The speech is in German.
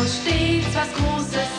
muss stets was Großes